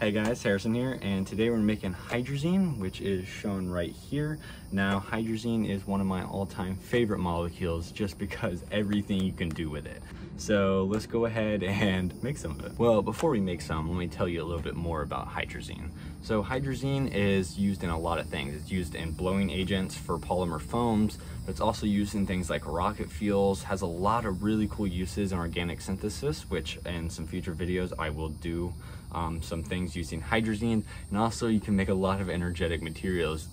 Hey guys, Harrison here, and today we're making hydrazine, which is shown right here. Now, hydrazine is one of my all-time favorite molecules just because everything you can do with it. So let's go ahead and make some of it. Well, before we make some, let me tell you a little bit more about hydrazine. So hydrazine is used in a lot of things. It's used in blowing agents for polymer foams, but it's also used in things like rocket fuels, has a lot of really cool uses in organic synthesis, which in some future videos I will do um, some things using hydrazine, and also you can make a lot of energetic materials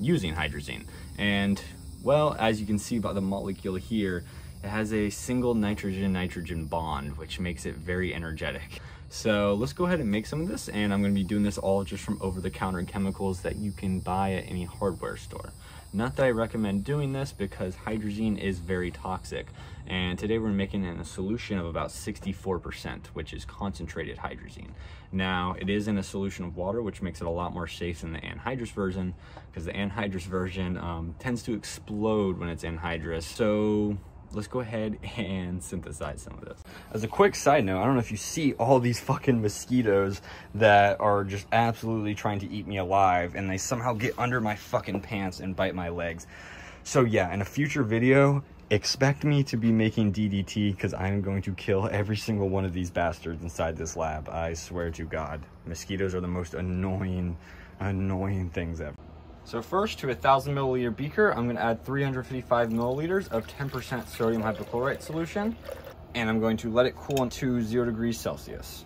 using hydrazine. And well, as you can see by the molecule here, it has a single nitrogen-nitrogen bond, which makes it very energetic. So let's go ahead and make some of this, and I'm gonna be doing this all just from over-the-counter chemicals that you can buy at any hardware store. Not that I recommend doing this because hydrazine is very toxic. And today we're making it in a solution of about 64%, which is concentrated hydrazine. Now, it is in a solution of water, which makes it a lot more safe than the anhydrous version, because the anhydrous version um, tends to explode when it's anhydrous. So let's go ahead and synthesize some of this. As a quick side note, I don't know if you see all these fucking mosquitoes that are just absolutely trying to eat me alive and they somehow get under my fucking pants and bite my legs. So yeah, in a future video, expect me to be making DDT because I'm going to kill every single one of these bastards inside this lab. I swear to God. Mosquitoes are the most annoying, annoying things ever. So first, to a 1,000 milliliter beaker, I'm going to add 355 milliliters of 10% sodium hypochlorite solution, and I'm going to let it cool into 0 degrees Celsius.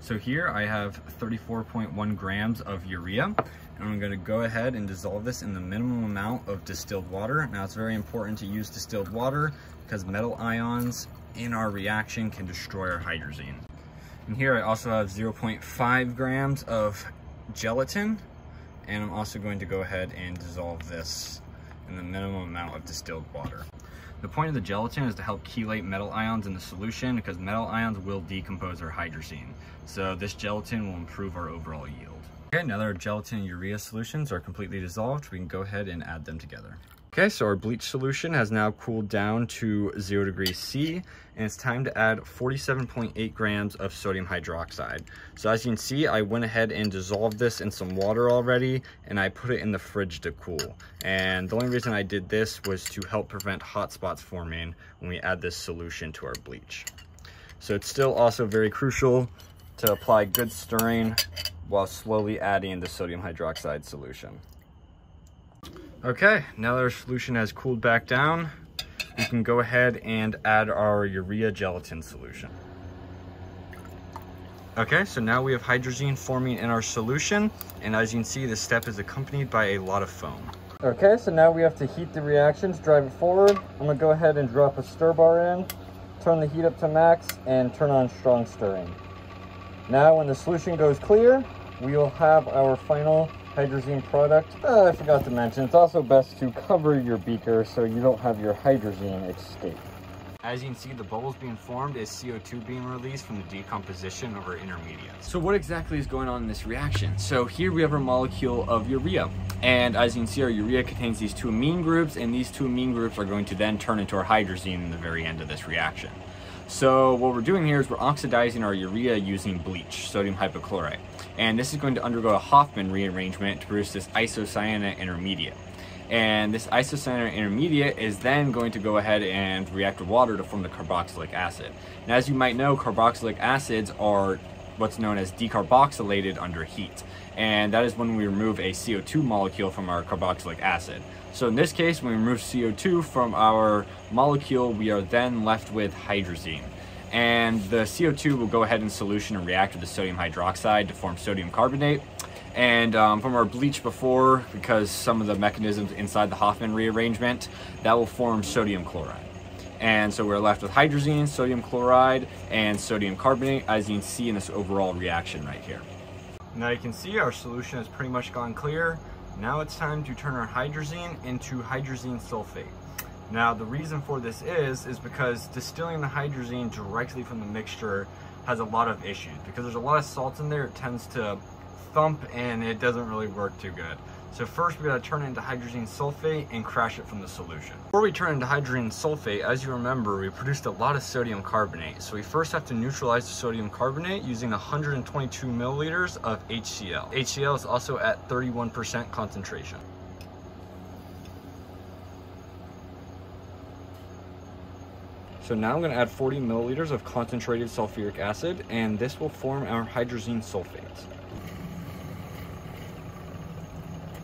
So here I have 34.1 grams of urea, and I'm going to go ahead and dissolve this in the minimum amount of distilled water. Now it's very important to use distilled water because metal ions in our reaction can destroy our hydrazine. And here I also have 0.5 grams of gelatin, and I'm also going to go ahead and dissolve this in the minimum amount of distilled water. The point of the gelatin is to help chelate metal ions in the solution because metal ions will decompose our hydrazine. So this gelatin will improve our overall yield. Okay, now that our gelatin and urea solutions are completely dissolved, we can go ahead and add them together. Okay, so our bleach solution has now cooled down to zero degrees C, and it's time to add 47.8 grams of sodium hydroxide. So as you can see, I went ahead and dissolved this in some water already, and I put it in the fridge to cool. And the only reason I did this was to help prevent hot spots forming when we add this solution to our bleach. So it's still also very crucial to apply good stirring while slowly adding the sodium hydroxide solution. Okay, now that our solution has cooled back down, we can go ahead and add our urea gelatin solution. Okay, so now we have hydrazine forming in our solution, and as you can see, this step is accompanied by a lot of foam. Okay, so now we have to heat the reactions, drive it forward. I'm gonna go ahead and drop a stir bar in, turn the heat up to max, and turn on strong stirring. Now when the solution goes clear, we will have our final hydrazine product. Uh, I forgot to mention, it's also best to cover your beaker so you don't have your hydrazine escape. As you can see, the bubbles being formed is CO2 being released from the decomposition of our intermediates. So what exactly is going on in this reaction? So here we have our molecule of urea. And as you can see, our urea contains these two amine groups, and these two amine groups are going to then turn into our hydrazine in the very end of this reaction. So what we're doing here is we're oxidizing our urea using bleach, sodium hypochlorite. And this is going to undergo a Hofmann rearrangement to produce this isocyanate intermediate. And this isocyanate intermediate is then going to go ahead and react with water to form the carboxylic acid. And as you might know, carboxylic acids are what's known as decarboxylated under heat. And that is when we remove a CO2 molecule from our carboxylic acid. So in this case, when we remove CO2 from our molecule, we are then left with hydrazine. And the CO2 will go ahead in solution and react with the sodium hydroxide to form sodium carbonate. And um, from our bleach before, because some of the mechanisms inside the Hofmann rearrangement, that will form sodium chloride. And so we're left with hydrazine, sodium chloride, and sodium carbonate, as you can see in this overall reaction right here. Now you can see our solution has pretty much gone clear. Now it's time to turn our hydrazine into hydrazine sulfate. Now the reason for this is, is because distilling the hydrazine directly from the mixture has a lot of issues. Because there's a lot of salt in there, it tends to thump and it doesn't really work too good. So first we gotta turn it into hydrazine sulfate and crash it from the solution. Before we turn into hydrazine sulfate, as you remember, we produced a lot of sodium carbonate. So we first have to neutralize the sodium carbonate using 122 milliliters of HCl. HCl is also at 31% concentration. So now I'm gonna add 40 milliliters of concentrated sulfuric acid and this will form our hydrazine sulfate.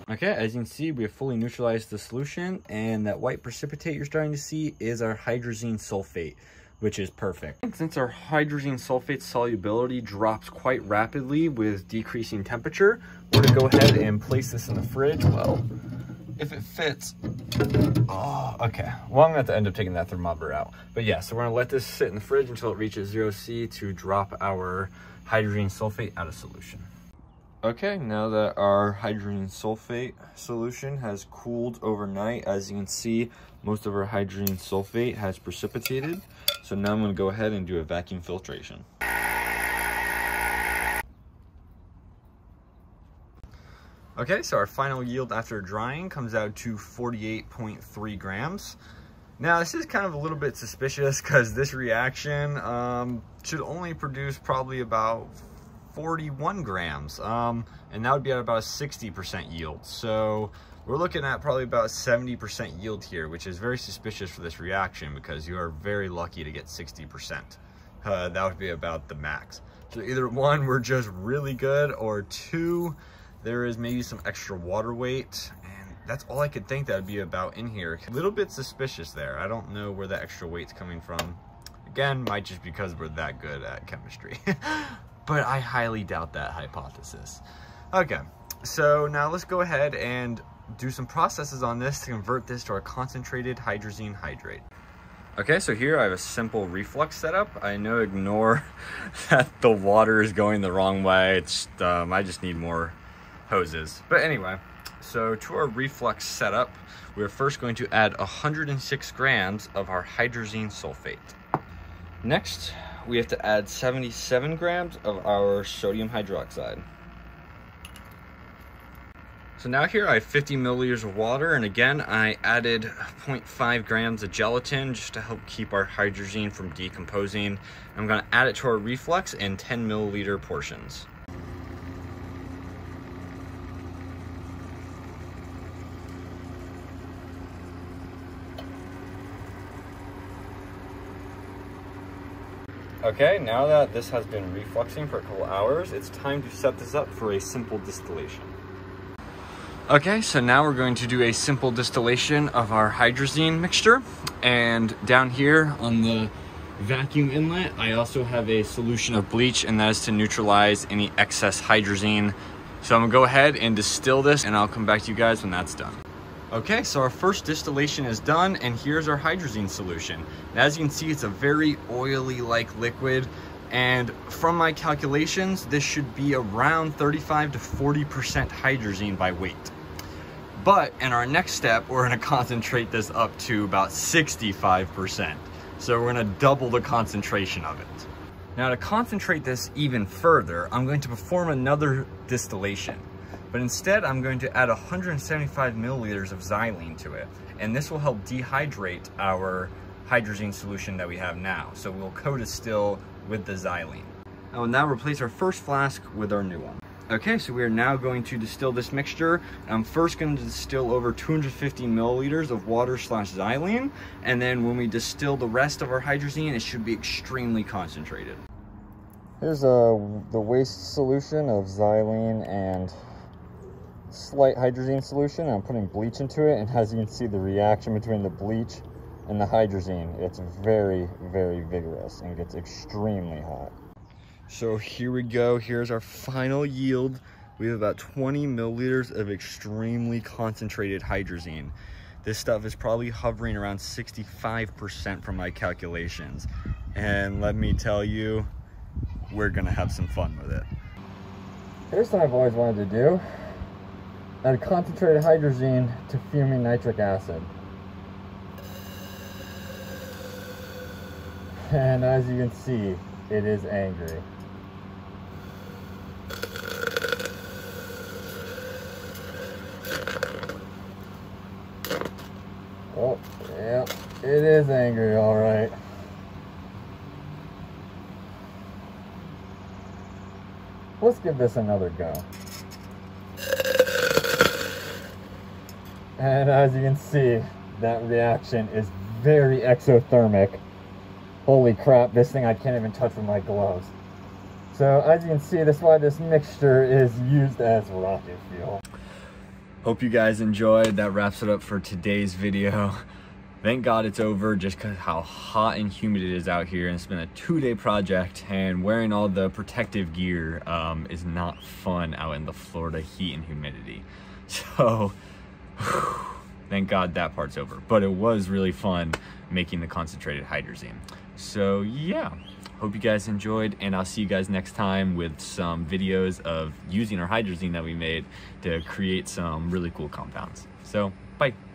Okay, as you can see, we have fully neutralized the solution and that white precipitate you're starting to see is our hydrazine sulfate, which is perfect. Since our hydrazine sulfate solubility drops quite rapidly with decreasing temperature, we're gonna go ahead and place this in the fridge. Well, if it fits, oh, okay. Well, I'm gonna have to end up taking that thermometer out. But yeah, so we're gonna let this sit in the fridge until it reaches zero C to drop our hydrazine sulfate out of solution. Okay, now that our hydrazine sulfate solution has cooled overnight, as you can see, most of our hydrazine sulfate has precipitated. So now I'm gonna go ahead and do a vacuum filtration. Okay, so our final yield after drying comes out to 48.3 grams. Now this is kind of a little bit suspicious because this reaction um, should only produce probably about 41 grams. Um, and that would be at about a 60% yield. So we're looking at probably about 70% yield here, which is very suspicious for this reaction because you are very lucky to get 60%. Uh, that would be about the max. So either one, we're just really good, or two, there is maybe some extra water weight, and that's all I could think that would be about in here. A little bit suspicious there. I don't know where the extra weight's coming from. Again, might just because we're that good at chemistry. but I highly doubt that hypothesis. Okay, so now let's go ahead and do some processes on this to convert this to our concentrated hydrazine hydrate. Okay, so here I have a simple reflux setup. I know ignore that the water is going the wrong way. It's um, I just need more hoses. But anyway, so to our reflux setup, we're first going to add 106 grams of our hydrazine sulfate. Next, we have to add 77 grams of our sodium hydroxide. So now here I have 50 milliliters of water, and again, I added 0.5 grams of gelatin just to help keep our hydrazine from decomposing. I'm gonna add it to our reflux in 10 milliliter portions. Okay, now that this has been refluxing for a couple hours, it's time to set this up for a simple distillation. Okay, so now we're going to do a simple distillation of our hydrazine mixture. And down here on the vacuum inlet, I also have a solution of bleach and that is to neutralize any excess hydrazine. So I'm gonna go ahead and distill this and I'll come back to you guys when that's done. Okay, so our first distillation is done and here's our hydrazine solution. And as you can see, it's a very oily-like liquid and from my calculations, this should be around 35 to 40% hydrazine by weight. But in our next step, we're gonna concentrate this up to about 65%. So we're gonna double the concentration of it. Now to concentrate this even further, I'm going to perform another distillation but instead I'm going to add 175 milliliters of xylene to it. And this will help dehydrate our hydrazine solution that we have now. So we'll co-distill with the xylene. I will now replace our first flask with our new one. Okay, so we are now going to distill this mixture. I'm first going to distill over 250 milliliters of water slash xylene, and then when we distill the rest of our hydrazine, it should be extremely concentrated. Here's uh, the waste solution of xylene and slight hydrazine solution. I'm putting bleach into it, and as you can see, the reaction between the bleach and the hydrazine, it's very, very vigorous and gets extremely hot. So here we go. Here's our final yield. We have about 20 milliliters of extremely concentrated hydrazine. This stuff is probably hovering around 65% from my calculations. And let me tell you, we're gonna have some fun with it. Here's something I've always wanted to do add concentrated hydrazine to fuming nitric acid. And as you can see, it is angry. Oh, yeah, it is angry, all right. Let's give this another go. And as you can see, that reaction is very exothermic. Holy crap, this thing I can't even touch with my gloves. So as you can see, that's why this mixture is used as rocket fuel. Hope you guys enjoyed. That wraps it up for today's video. Thank God it's over just because how hot and humid it is out here. And it's been a two day project and wearing all the protective gear um, is not fun out in the Florida heat and humidity. So thank God that part's over. But it was really fun making the concentrated hydrazine. So yeah, hope you guys enjoyed and I'll see you guys next time with some videos of using our hydrazine that we made to create some really cool compounds. So bye.